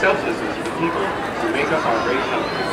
people who make up our great country.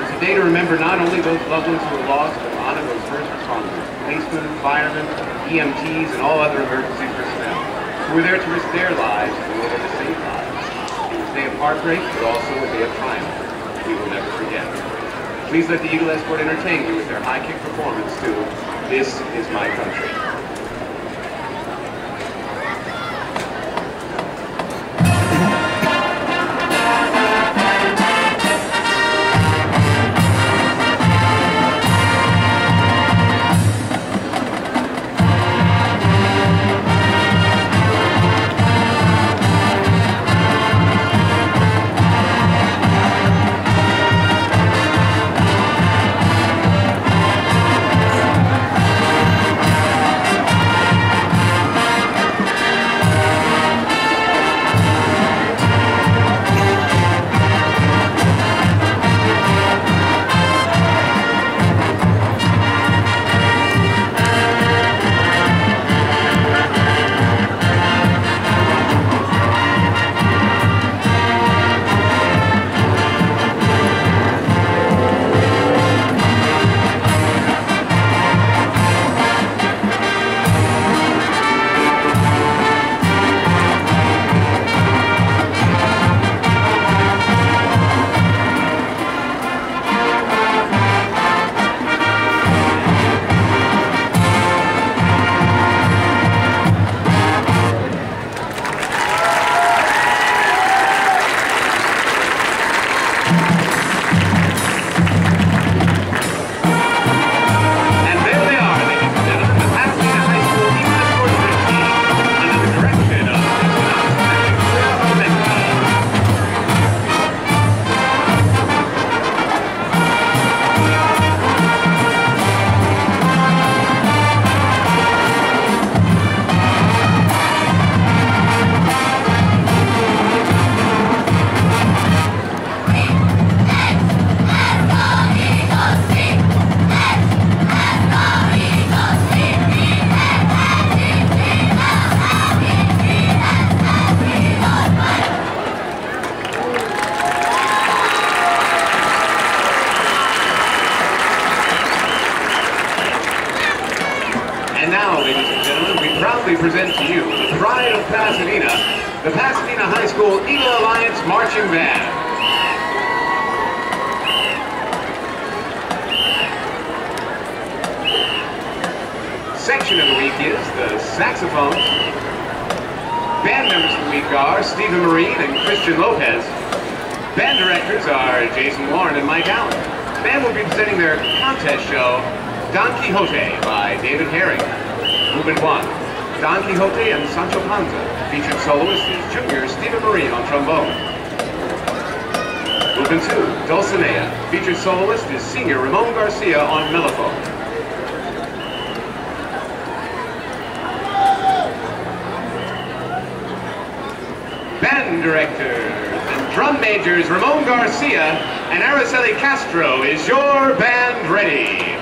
It's a day to remember not only those loved ones who were lost, but honor those first responders, policemen, firemen, EMTs, and all other emergency personnel who were there to risk their lives in order to save lives. It was a day of heartbreak, but also a day of triumph. We will never forget. Please let the Eagle Escort entertain you with their high kick performance to This Is My Country. And now, ladies and gentlemen, we proudly present to you the pride of Pasadena, the Pasadena High School Eagle Alliance Marching Band. Section of the week is the saxophone. Band members of the week are Stephen Marine and Christian Lopez. Band directors are Jason Warren and Mike Allen. The band will be presenting their contest show, Don Quixote by David Herring. Movement 1, Don Quixote and Sancho Panza. Featured soloist is junior Stephen Marine on trombone. Movement 2, Dulcinea. Featured soloist is senior Ramon Garcia on mellophone. Band directors and drum majors Ramon Garcia and Araceli Castro is your band ready.